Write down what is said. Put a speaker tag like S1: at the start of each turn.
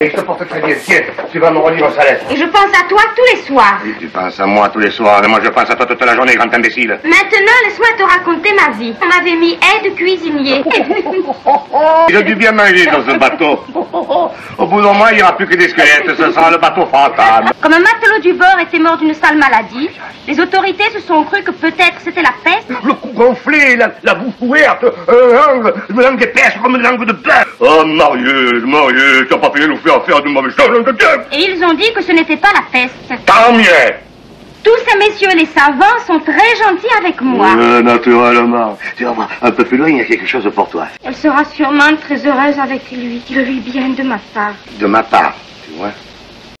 S1: Et je te porte très bien. Tiens, tu vas me relire au salaire.
S2: Et je pense à toi tous les soirs.
S1: Et tu penses à moi tous les soirs, et moi je pense à toi toute la journée, grand imbécile.
S2: Maintenant, laisse-moi te raconter ma vie. On m'avait mis aide cuisinier.
S1: Il a dû bien manger dans ce bateau. Au bout d'un mois, il n'y aura plus que des squelettes, ce sera le bateau fantôme.
S2: Comme un matelot du bord était mort d'une sale maladie, les autorités se sont cru que peut-être c'était la peste.
S1: Le gonflé, la, la bouche ouverte, une langue épaisse comme une langue de bœuf. Oh, Marius, Marius, tu n'as pas fait nous faire faire du mauvais choses, de Dieu.
S2: Et ils ont dit que ce n'était pas la peste.
S1: Tant mieux.
S2: Tous ces messieurs les savants sont très gentils avec moi.
S1: Euh, naturellement. Tu vas voir, un peu plus loin, il y a quelque chose pour toi.
S2: Elle sera sûrement très heureuse avec lui. Dis-le lui bien de ma part.
S1: De ma part, tu vois.